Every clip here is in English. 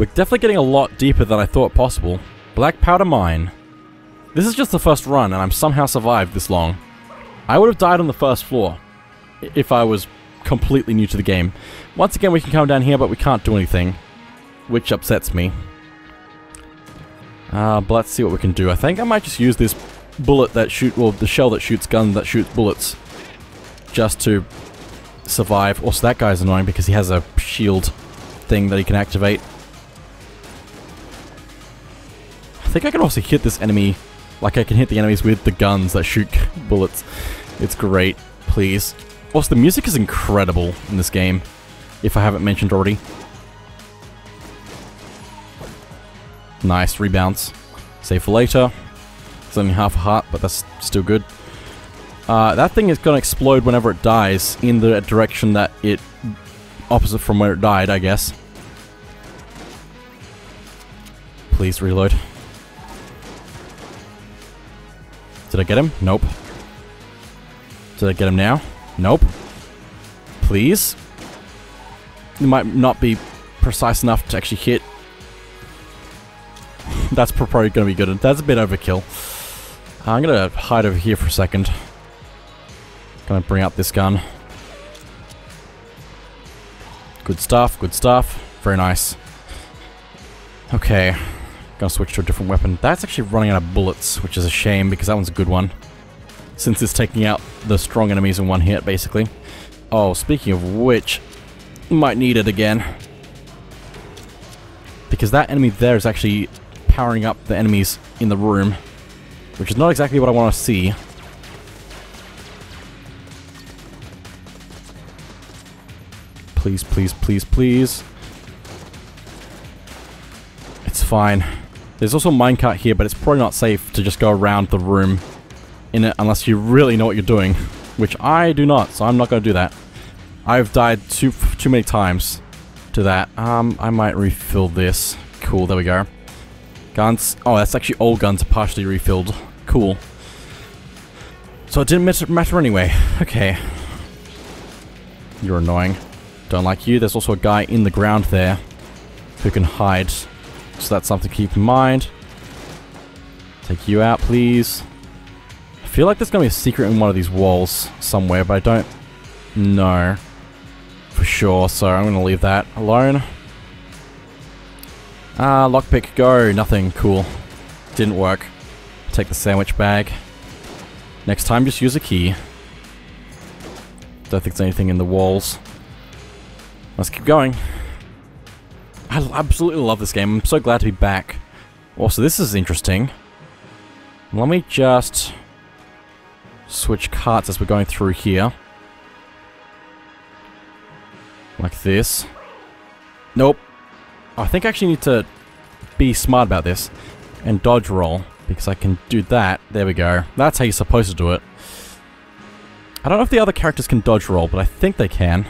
We're definitely getting a lot deeper than I thought possible. Black Powder Mine. This is just the first run, and I'm somehow survived this long. I would have died on the first floor if I was completely new to the game. Once again, we can come down here, but we can't do anything, which upsets me. Uh, but let's see what we can do. I think I might just use this bullet that shoot, well, the shell that shoots gun that shoots bullets, just to survive. Also, that guy's annoying because he has a shield thing that he can activate. Think I can also hit this enemy, like I can hit the enemies with the guns that shoot bullets. It's great. Please. Also, the music is incredible in this game, if I haven't mentioned already. Nice, rebounds. Save for later. It's only half a heart, but that's still good. Uh, that thing is going to explode whenever it dies in the direction that it... opposite from where it died, I guess. Please reload. Did I get him? Nope. Did I get him now? Nope. Please? It might not be precise enough to actually hit. That's probably going to be good. That's a bit overkill. Uh, I'm going to hide over here for a second. Gonna bring out this gun. Good stuff, good stuff. Very nice. Okay. Gonna switch to a different weapon. That's actually running out of bullets, which is a shame because that one's a good one since it's taking out the strong enemies in one hit, basically. Oh, speaking of which, might need it again. Because that enemy there is actually powering up the enemies in the room, which is not exactly what I want to see. Please, please, please, please. It's fine. There's also a minecart here, but it's probably not safe to just go around the room in it unless you really know what you're doing, which I do not, so I'm not going to do that. I've died too too many times to that. Um, I might refill this. Cool, there we go. Guns. Oh, that's actually all guns partially refilled. Cool. So it didn't matter, matter anyway. Okay. You're annoying. Don't like you. There's also a guy in the ground there who can hide. So that's something to keep in mind. Take you out, please I feel like there's going to be a secret in one of these walls somewhere, but I don't know for sure, so I'm going to leave that alone. Ah, uh, lockpick, go. Nothing. Cool. Didn't work. Take the sandwich bag. Next time, just use a key. Don't think there's anything in the walls. Let's keep going. I absolutely love this game. I'm so glad to be back. Also, this is interesting. Let me just switch carts as we're going through here. Like this. Nope. I think I actually need to be smart about this and dodge roll because I can do that. There we go. That's how you're supposed to do it. I don't know if the other characters can dodge roll, but I think they can.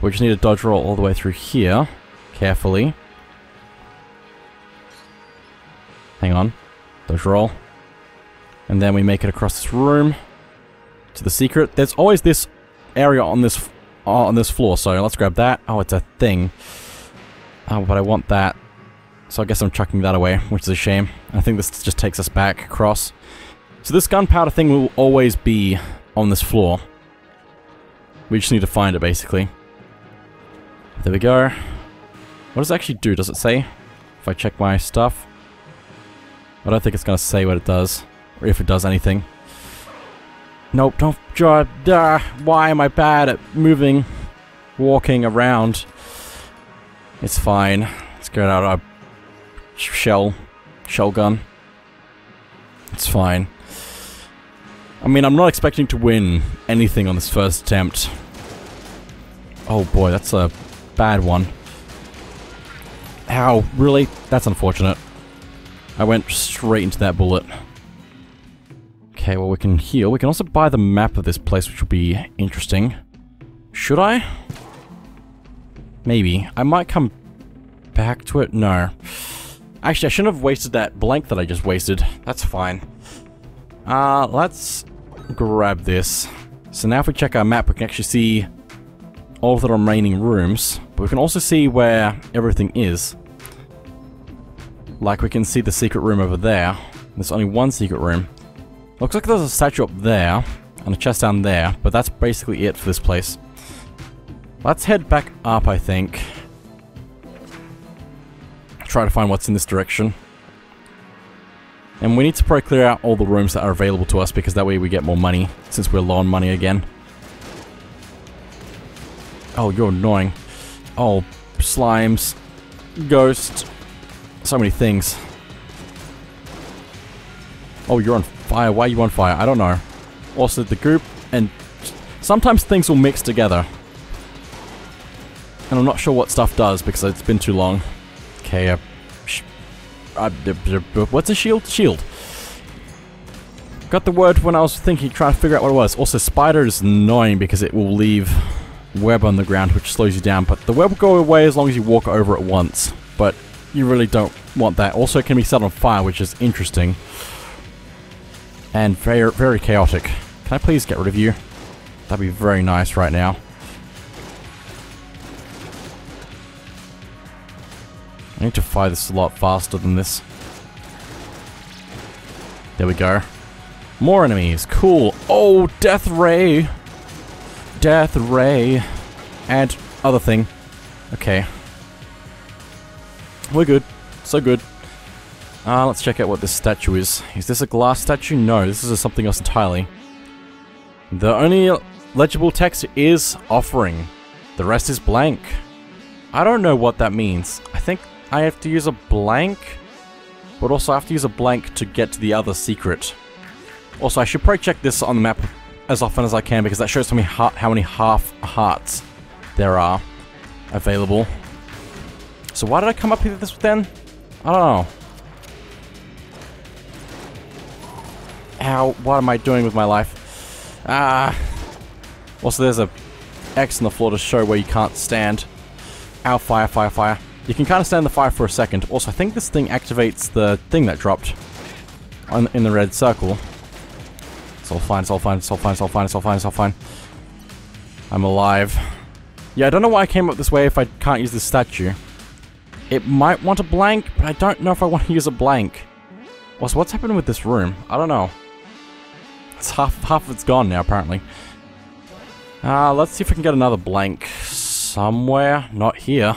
We just need to dodge roll all the way through here. Carefully. Hang on. Dodge roll. And then we make it across this room to the secret. There's always this area on this uh, on this floor, so let's grab that. Oh, it's a thing. Oh, but I want that. So I guess I'm chucking that away, which is a shame. I think this just takes us back across. So this gunpowder thing will always be on this floor. We just need to find it, basically. There we go. What does it actually do? Does it say? If I check my stuff? I don't think it's going to say what it does. Or if it does anything. Nope, don't draw. Why am I bad at moving, walking around? It's fine. Let's get out our shell, shell gun. It's fine. I mean, I'm not expecting to win anything on this first attempt. Oh boy, that's a bad one. Ow, really? That's unfortunate. I went straight into that bullet. Okay, well we can heal. We can also buy the map of this place, which will be interesting. Should I? Maybe. I might come back to it. No. Actually, I shouldn't have wasted that blank that I just wasted. That's fine. Uh, let's grab this. So now if we check our map, we can actually see all of the remaining rooms, but we can also see where everything is. Like we can see the secret room over there. There's only one secret room. Looks like there's a statue up there, and a chest down there, but that's basically it for this place. Let's head back up, I think. Try to find what's in this direction. And we need to probably clear out all the rooms that are available to us because that way we get more money, since we're low on money again. Oh, you're annoying. Oh, slimes. ghosts, So many things. Oh, you're on fire. Why are you on fire? I don't know. Also, the group and sometimes things will mix together. And I'm not sure what stuff does because it's been too long. Okay, uh, uh, what's a shield? Shield. Got the word when I was thinking, trying to figure out what it was. Also, spider is annoying because it will leave web on the ground, which slows you down. But the web will go away as long as you walk over it once. But you really don't want that. Also, it can be set on fire, which is interesting. And very, very chaotic. Can I please get rid of you? That'd be very nice right now. I need to fire this a lot faster than this. There we go. More enemies. Cool. Oh, Death Ray. Death Ray. And other thing. Okay. We're good. So good. Uh, let's check out what this statue is. Is this a glass statue? No, this is something else entirely. The only legible text is offering. The rest is blank. I don't know what that means. I think I have to use a blank, but also I have to use a blank to get to the other secret. Also, I should probably check this on the map as often as I can because that shows me how many half hearts there are available. So why did I come up here this then? I don't know. How? What am I doing with my life? Ah. Also, there's a X on the floor to show where you can't stand. Ow, fire, fire, fire. You can kind of stand the fire for a second. Also, I think this thing activates the thing that dropped on, in the red circle. It's all fine, it's all fine, it's all fine, it's all fine, it's all fine, it's all fine. I'm alive. Yeah, I don't know why I came up this way if I can't use this statue. It might want a blank, but I don't know if I want to use a blank. Also, what's happening with this room? I don't know. It's half, half of it's gone now, apparently. Uh, let's see if we can get another blank somewhere. Not here.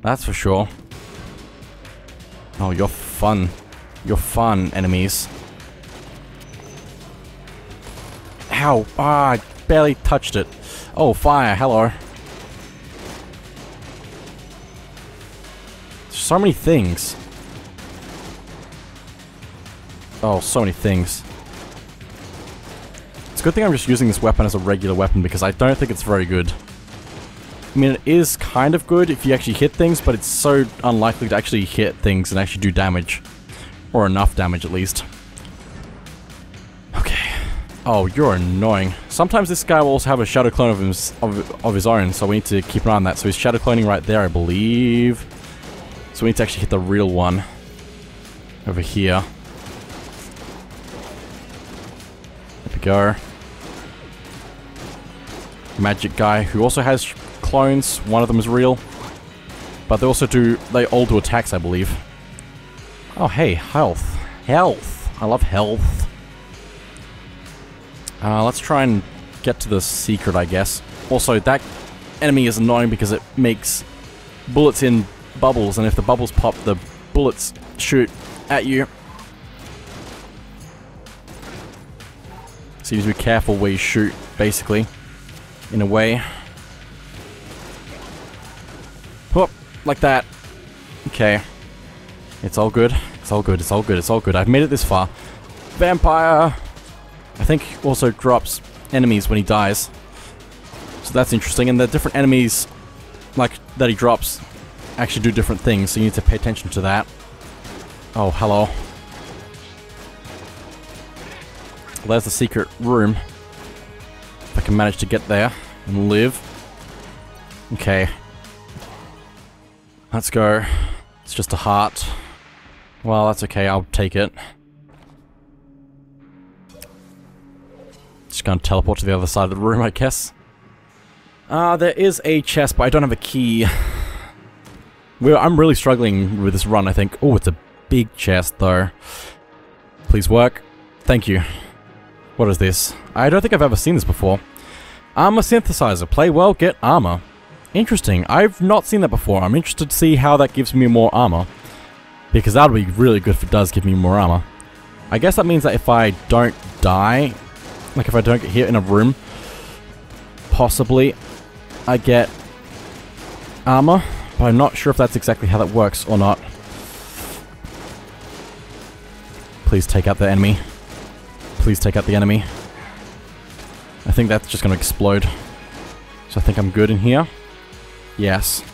That's for sure. Oh, you're fun. You're fun, enemies. Ow! Ah, I barely touched it. Oh, fire, hello. So many things. Oh, so many things. It's a good thing I'm just using this weapon as a regular weapon because I don't think it's very good. I mean, it is kind of good if you actually hit things, but it's so unlikely to actually hit things and actually do damage. Or enough damage, at least. Oh, you're annoying. Sometimes this guy will also have a shadow clone of his, of, of his own, so we need to keep an eye on that. So he's shadow cloning right there, I believe. So we need to actually hit the real one. Over here. There we go. Magic guy, who also has clones. One of them is real. But they also do, they all do attacks, I believe. Oh, hey, health. Health. I love health. Uh, let's try and get to the secret, I guess. Also, that enemy is annoying because it makes bullets in bubbles, and if the bubbles pop, the bullets shoot at you. So you need to be careful where you shoot, basically, in a way. like that. Okay. It's all good. It's all good. It's all good. It's all good. I've made it this far. Vampire! I think also drops enemies when he dies. So that's interesting. And the different enemies, like, that he drops actually do different things, so you need to pay attention to that. Oh, hello. Well, there's the secret room. If I can manage to get there and live. Okay, Let's go. It's just a heart. Well, that's okay, I'll take it. Just gonna teleport to the other side of the room, I guess. Uh, there is a chest, but I don't have a key. We're, I'm really struggling with this run, I think. Oh, it's a big chest, though. Please work. Thank you. What is this? I don't think I've ever seen this before. Armor synthesizer. Play well, get armor. Interesting. I've not seen that before. I'm interested to see how that gives me more armor. Because that would be really good if it does give me more armor. I guess that means that if I don't die, like if I don't get hit in a room, possibly I get armor, but I'm not sure if that's exactly how that works or not. Please take out the enemy. Please take out the enemy. I think that's just going to explode. So I think I'm good in here. Yes.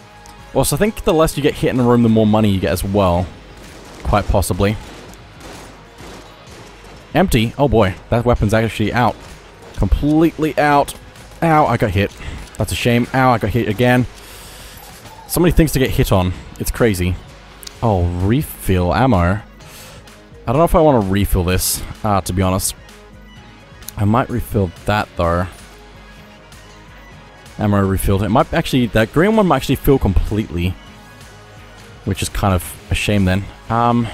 Also, I think the less you get hit in a room, the more money you get as well. Quite possibly. Empty. Oh boy, that weapon's actually out. Completely out. Ow, I got hit. That's a shame. Ow, I got hit again. So many things to get hit on. It's crazy. Oh, refill ammo. I don't know if I want to refill this, uh, to be honest. I might refill that, though. Ammo refilled. It might actually... That green one might actually fill completely. Which is kind of a shame, then. Um,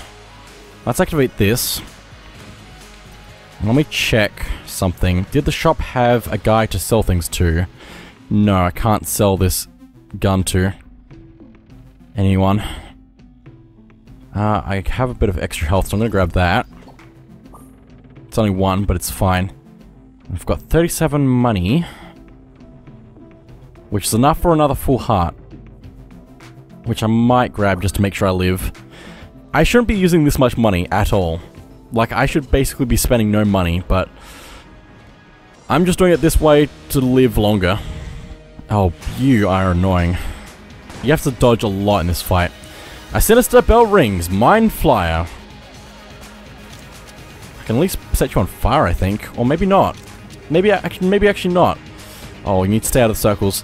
let's activate this. Let me check something. Did the shop have a guy to sell things to? No, I can't sell this gun to anyone. Uh, I have a bit of extra health, so I'm gonna grab that. It's only one, but it's fine. I've got 37 money. Which is enough for another full heart. Which I might grab just to make sure I live. I shouldn't be using this much money at all. Like, I should basically be spending no money, but... I'm just doing it this way to live longer. Oh, you are annoying. You have to dodge a lot in this fight. A sinister bell rings. Mind Flyer. I can at least set you on fire, I think. Or maybe not. Maybe actually, maybe actually not. Oh, you need to stay out of the circles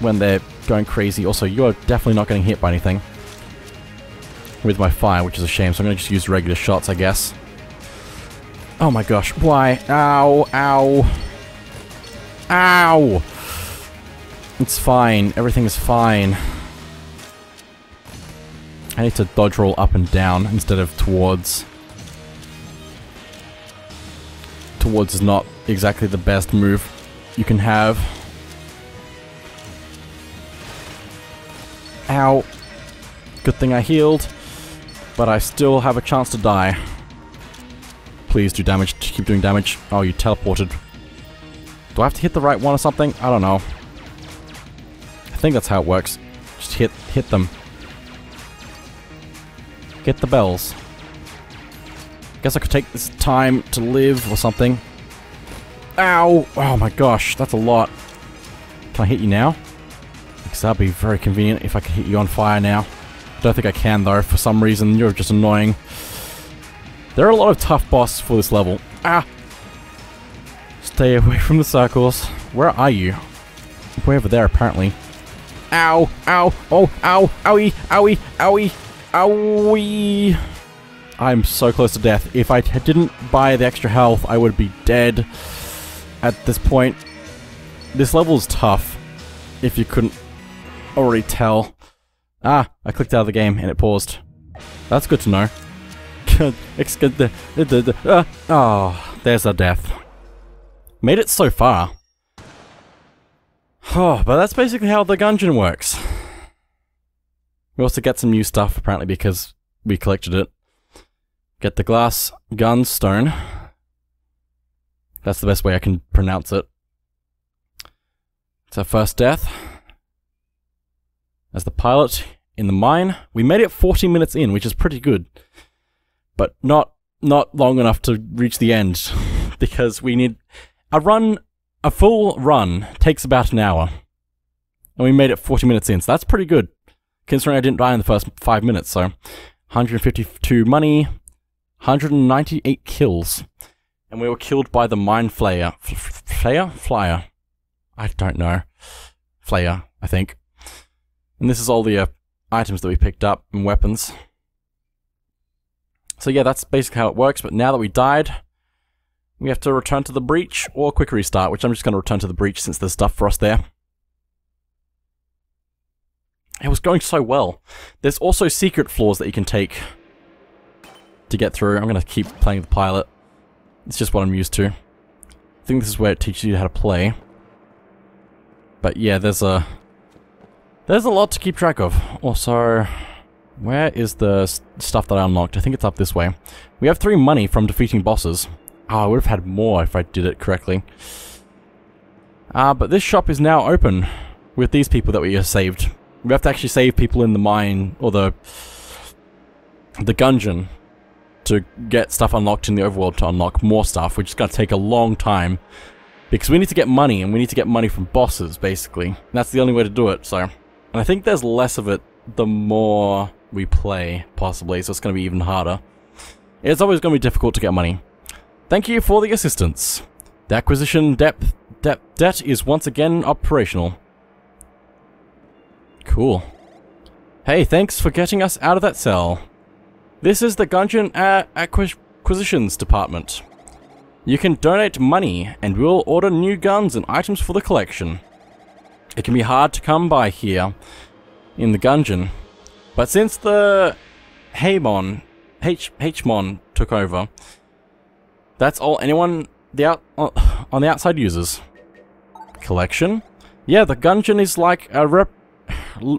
when they're going crazy. Also, you are definitely not getting hit by anything with my fire, which is a shame, so I'm going to just use regular shots, I guess. Oh my gosh, why? Ow, ow. Ow! It's fine, everything is fine. I need to dodge roll up and down instead of towards. Towards is not exactly the best move you can have. Ow. Good thing I healed. But I still have a chance to die. Please do damage. Keep doing damage. Oh, you teleported. Do I have to hit the right one or something? I don't know. I think that's how it works. Just hit hit them. Get the bells. Guess I could take this time to live or something. Ow! Oh my gosh, that's a lot. Can I hit you now? Because that'd be very convenient if I could hit you on fire now. Don't think I can though, for some reason. You're just annoying. There are a lot of tough bosses for this level. Ah! Stay away from the circles. Where are you? Way over there, apparently. Ow! Ow! Oh! Ow! Owie! Owie! Owie! Owie! I'm so close to death. If I didn't buy the extra health, I would be dead at this point. This level is tough, if you couldn't already tell. Ah, I clicked out of the game and it paused. That's good to know. uh, oh, there's a death. Made it so far. Oh, but that's basically how the dungeon works. We also get some new stuff, apparently, because we collected it. Get the glass gun stone. That's the best way I can pronounce it. It's our first death as the pilot in the mine. We made it 40 minutes in, which is pretty good. But not not long enough to reach the end because we need a run a full run takes about an hour. And we made it 40 minutes in, so that's pretty good. Considering I didn't die in the first 5 minutes, so 152 money, 198 kills. And we were killed by the mine flayer. Flayer? Flyer? I don't know. Flayer, I think. And this is all the uh, items that we picked up and weapons. So yeah, that's basically how it works, but now that we died, we have to return to the breach or quick restart, which I'm just going to return to the breach since there's stuff for us there. It was going so well. There's also secret floors that you can take to get through. I'm going to keep playing the pilot. It's just what I'm used to. I think this is where it teaches you how to play. But yeah, there's a... There's a lot to keep track of. Also, where is the stuff that I unlocked? I think it's up this way. We have three money from defeating bosses. Oh, I would have had more if I did it correctly. Ah, uh, but this shop is now open with these people that we saved. We have to actually save people in the mine, or the... the gungeon, to get stuff unlocked in the overworld to unlock more stuff, which is going to take a long time. Because we need to get money, and we need to get money from bosses, basically. And that's the only way to do it, so... And I think there's less of it the more we play, possibly, so it's going to be even harder. It's always going to be difficult to get money. Thank you for the assistance. The acquisition depth De debt is once again operational. Cool. Hey, thanks for getting us out of that cell. This is the Gungeon Acquisitions Department. You can donate money, and we'll order new guns and items for the collection. It can be hard to come by here, in the Gungeon. But since the Haemon, H Hmon took over, that's all anyone the out, on the outside uses collection. Yeah, the Gungeon is like a rep...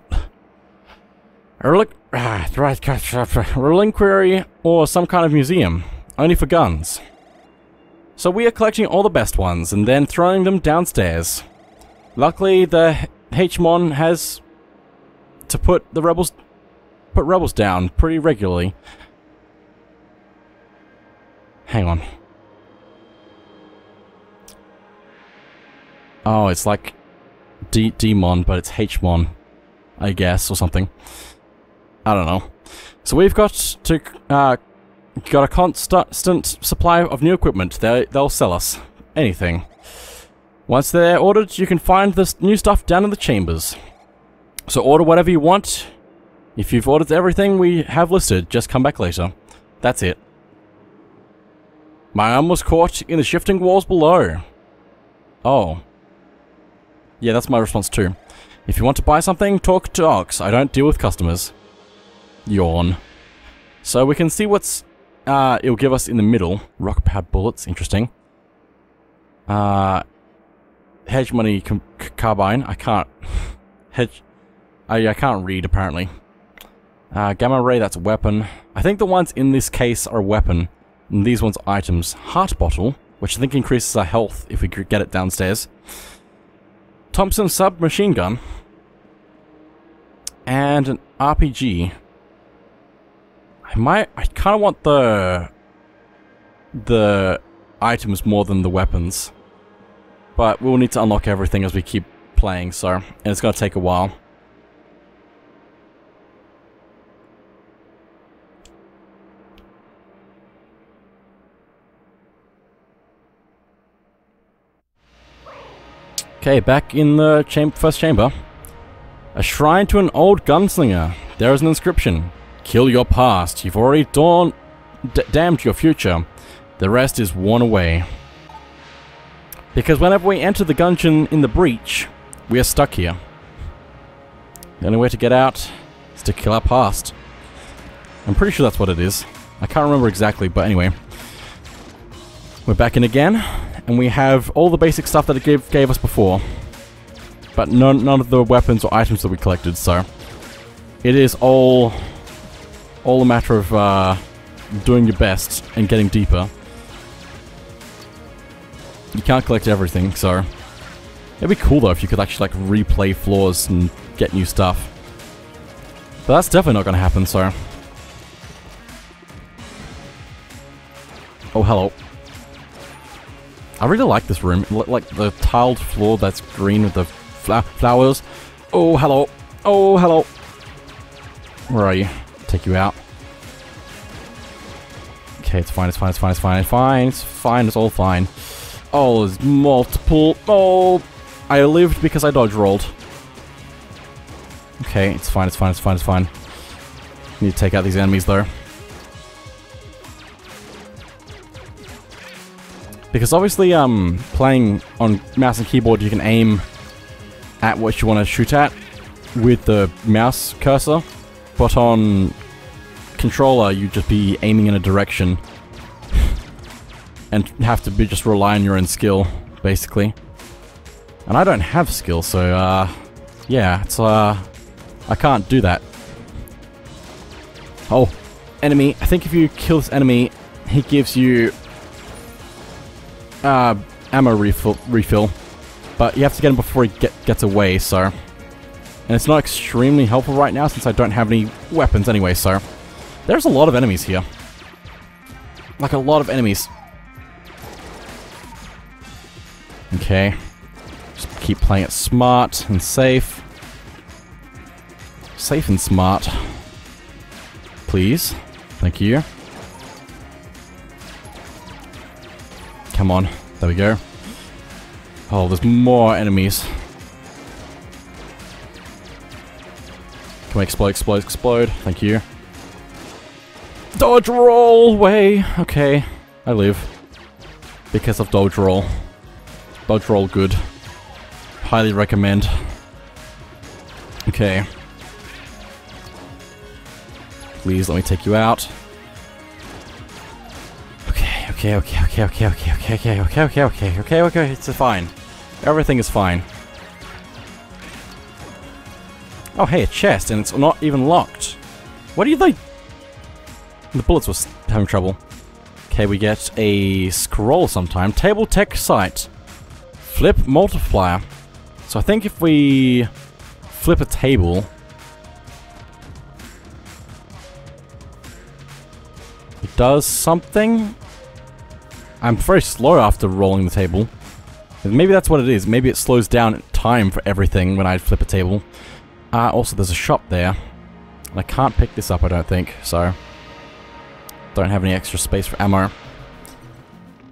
Reliquary or some kind of museum. Only for guns. So we are collecting all the best ones and then throwing them downstairs. Luckily, the Hmon has to put the rebels put rebels down pretty regularly. Hang on. Oh, it's like D Demon, but it's Hmon, I guess, or something. I don't know. So we've got to uh, got a constant supply of new equipment. They they'll sell us anything. Once they're ordered, you can find this new stuff down in the chambers. So order whatever you want. If you've ordered everything we have listed, just come back later. That's it. My arm was caught in the shifting walls below. Oh. Yeah, that's my response too. If you want to buy something, talk to Ox. I don't deal with customers. Yawn. So we can see what's uh, it'll give us in the middle. Rock pad bullets, interesting. Uh, hedge money carbine. I can't hedge. I I can't read apparently. Uh, gamma ray. That's weapon. I think the ones in this case are weapon, and these ones items. Heart bottle, which I think increases our health if we get it downstairs. Thompson submachine gun, and an RPG. I might, I kind of want the, the items more than the weapons. But we'll need to unlock everything as we keep playing, so, and it's going to take a while. Okay, back in the cham first chamber. A shrine to an old gunslinger. There is an inscription. Kill your past. You've already dawn damned your future. The rest is worn away. Because whenever we enter the gungeon in the breach, we are stuck here. The only way to get out is to kill our past. I'm pretty sure that's what it is. I can't remember exactly, but anyway. We're back in again and we have all the basic stuff that it gave, gave us before. But none, none of the weapons or items that we collected, so... It is all... all a matter of, uh, doing your best and getting deeper. You can't collect everything, so... It'd be cool, though, if you could actually, like, replay floors and get new stuff. But that's definitely not gonna happen, so... Oh, hello. I really like this room. Like the tiled floor that's green with the flowers. Oh, hello. Oh, hello. Where are you? Take you out. Okay, it's fine, it's fine, it's fine, it's fine, it's fine, it's fine, it's all fine. Oh, there's multiple. Oh, I lived because I dodge rolled. Okay, it's fine, it's fine, it's fine, it's fine. Need to take out these enemies though. Because obviously, um, playing on mouse and keyboard, you can aim at what you want to shoot at. with the mouse cursor, but on controller you'd just be aiming in a direction and have to be just rely on your own skill, basically. And I don't have skill, so uh, yeah, it's uh, I can't do that. Oh, enemy. I think if you kill this enemy, he gives you uh, ammo refill, refill. But you have to get him before he get, gets away, so... And it's not extremely helpful right now since I don't have any weapons anyway, so... There's a lot of enemies here. Like a lot of enemies. Okay. Just keep playing it smart and safe. Safe and smart. Please. Thank you. Come on. There we go. Oh, there's more enemies. Can we explode, explode, explode? Thank you. Dodge roll way. Okay, I live. Because of dodge roll. Dodge roll good. Highly recommend. Okay. Please let me take you out. Okay, okay, okay, okay, okay, okay, okay, okay, okay, okay, okay, okay, okay, it's fine. Everything is fine. Oh hey, a chest, and it's not even locked. What are you like? The bullets were having trouble. Okay, we get a scroll sometime. Table tech sight. Flip multiplier. So I think if we flip a table... It does something? I'm very slow after rolling the table. Maybe that's what it is. Maybe it slows down time for everything when I flip a table. Uh, also, there's a shop there. I can't pick this up, I don't think, so... Don't have any extra space for ammo.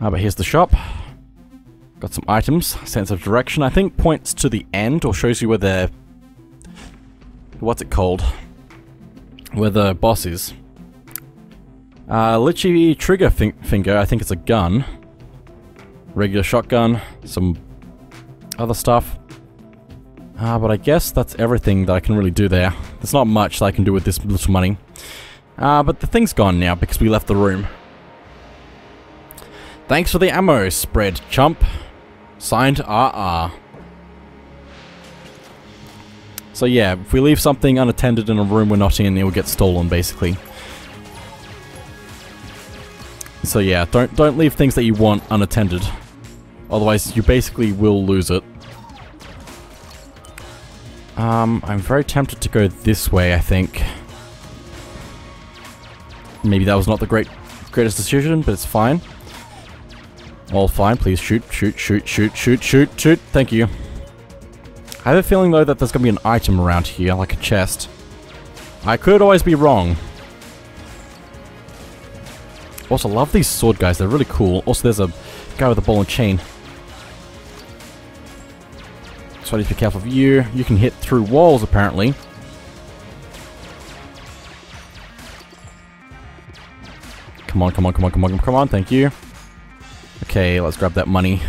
Ah, but here's the shop. Got some items. Sense of direction, I think, points to the end, or shows you where the... What's it called? Where the boss is. Uh, Litchi trigger fin finger, I think it's a gun. Regular shotgun, some other stuff. Uh, but I guess that's everything that I can really do there. There's not much that I can do with this little money. Uh, but the thing's gone now because we left the room. Thanks for the ammo spread, chump. Signed, RR. So yeah, if we leave something unattended in a room we're not in, it will get stolen, basically. So yeah, don't don't leave things that you want unattended. Otherwise, you basically will lose it. Um, I'm very tempted to go this way, I think. Maybe that was not the great greatest decision, but it's fine. All fine, please shoot, shoot, shoot, shoot, shoot, shoot, shoot. Thank you. I have a feeling, though, that there's to be an item around here, like a chest. I could always be wrong. Also, love these sword guys. They're really cool. Also, there's a guy with a ball and chain. So I need to be careful of you. You can hit through walls, apparently. Come on, come on, come on, come on, come on, thank you. Okay, let's grab that money.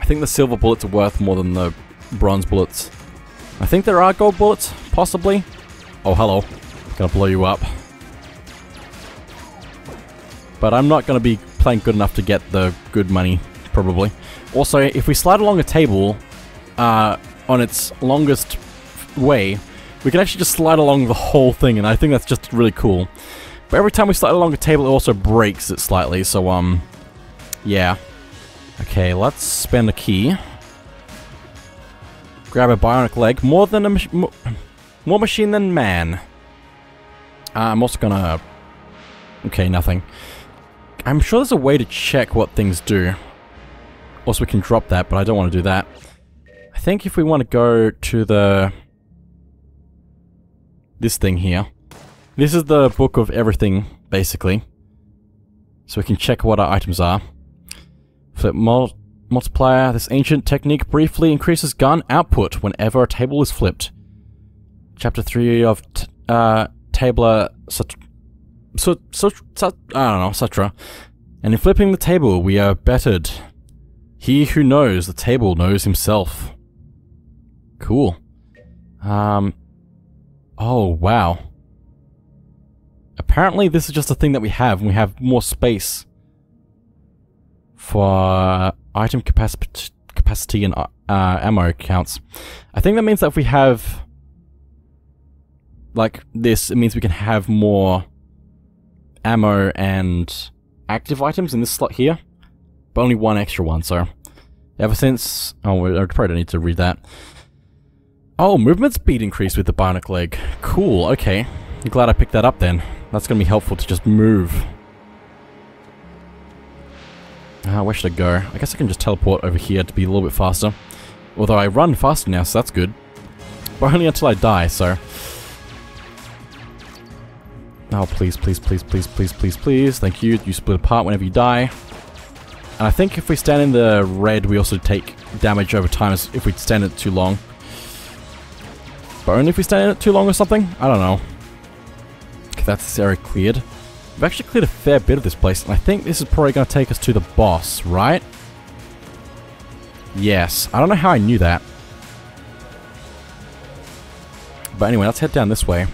I think the silver bullets are worth more than the bronze bullets. I think there are gold bullets, possibly. Oh, hello. Gonna blow you up. But I'm not gonna be playing good enough to get the good money, probably. Also, if we slide along a table, uh, on its longest way, we can actually just slide along the whole thing, and I think that's just really cool. But every time we slide along a table, it also breaks it slightly, so, um, yeah. Okay, let's spend a key. Grab a bionic leg. More than a mach more machine than man. Uh, I'm also gonna... Okay, nothing. I'm sure there's a way to check what things do. Also, we can drop that, but I don't want to do that I think if we want to go to the... This thing here. This is the book of everything, basically. So we can check what our items are. Flip mul multiplier. This ancient technique briefly increases gun output whenever a table is flipped. Chapter 3 of uh, Tabla Sut so, so, I don't know, Sutra. And in flipping the table, we are bettered. He who knows the table knows himself. Cool. Um. Oh, wow. Apparently this is just a thing that we have, and we have more space for item capaci capacity and uh, ammo counts. I think that means that if we have like this, it means we can have more ammo and active items in this slot here, but only one extra one, so ever since... Oh, I probably don't need to read that. Oh, movement speed increased with the bionic leg. Cool, okay. I'm glad I picked that up then. That's going to be helpful to just move. Ah, where should I go? I guess I can just teleport over here to be a little bit faster. Although I run faster now, so that's good. But only until I die, so... Oh, please, please, please, please, please, please, please. Thank you. You split apart whenever you die. And I think if we stand in the red, we also take damage over time if we stand in it too long. But only if we stand in it too long or something? I don't know. Okay, that's this area cleared. We've actually cleared a fair bit of this place, and I think this is probably going to take us to the boss, right? Yes. I don't know how I knew that. But anyway, let's head down this way.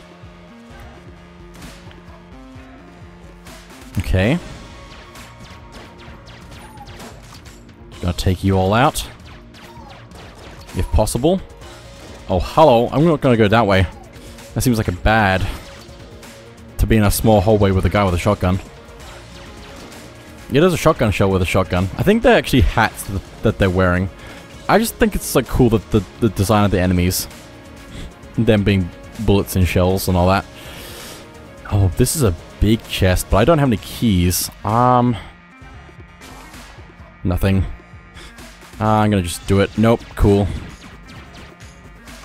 Okay. Gonna take you all out. If possible. Oh, hello. I'm not gonna go that way. That seems like a bad... Be in a small hallway with a guy with a shotgun. Yeah, there's a shotgun shell with a shotgun. I think they're actually hats that, that they're wearing. I just think it's like cool that the, the design of the enemies. Them being bullets and shells and all that. Oh, this is a big chest, but I don't have any keys. Um... Nothing. Uh, I'm gonna just do it. Nope, cool.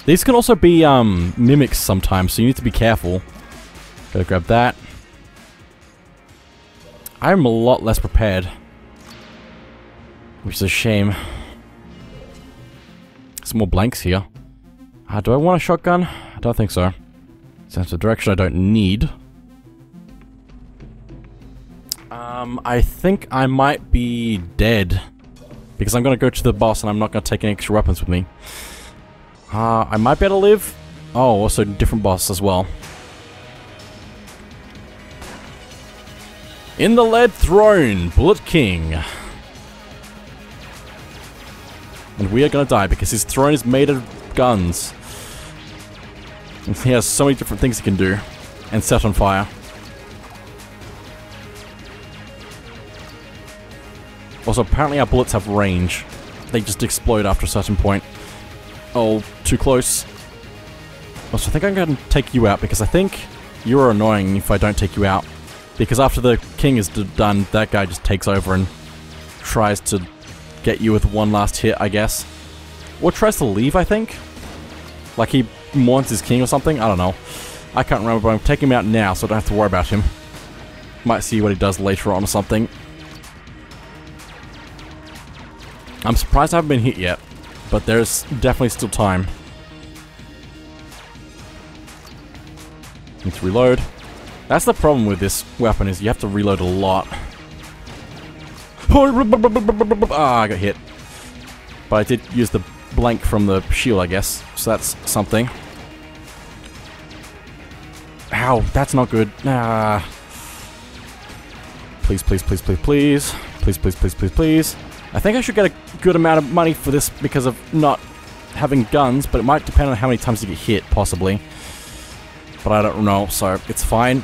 These can also be, um, mimics sometimes, so you need to be careful. Gotta grab that. I'm a lot less prepared. Which is a shame. Some more blanks here. Uh, do I want a shotgun? I don't think so. Sense of direction I don't need. Um, I think I might be dead. Because I'm gonna go to the boss and I'm not gonna take any extra weapons with me. Uh, I might be able to live. Oh, also different boss as well. In the lead throne, Bullet King. And we are gonna die because his throne is made of guns. And he has so many different things he can do. And set on fire. Also, apparently our bullets have range. They just explode after a certain point. Oh, too close. Also, I think I'm going to take you out because I think you're annoying if I don't take you out. Because after the king is done, that guy just takes over and tries to get you with one last hit, I guess. Or tries to leave, I think? Like he wants his king or something? I don't know. I can't remember, but I'm taking him out now, so I don't have to worry about him. Might see what he does later on or something. I'm surprised I haven't been hit yet but there's definitely still time. Need to reload. That's the problem with this weapon is you have to reload a lot. Ah, I got hit. But I did use the blank from the shield, I guess. So that's something. Ow, that's not good. Ah. Please, please, please, please, please. Please, please, please, please, please. I think I should get a good amount of money for this because of not having guns, but it might depend on how many times you get hit, possibly. But I don't know, so it's fine.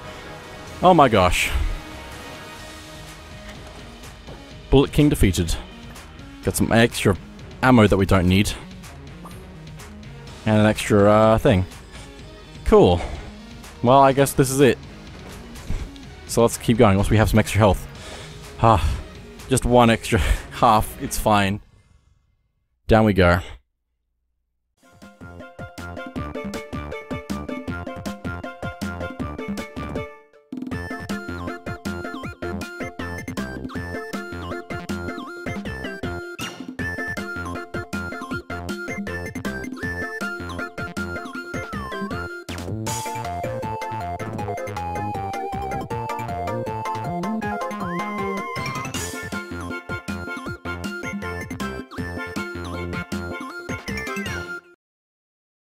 Oh my gosh. Bullet King defeated. Got some extra ammo that we don't need. And an extra uh, thing. Cool. Well, I guess this is it. So let's keep going once we have some extra health. Ah, just one extra half, it's fine. Down we go.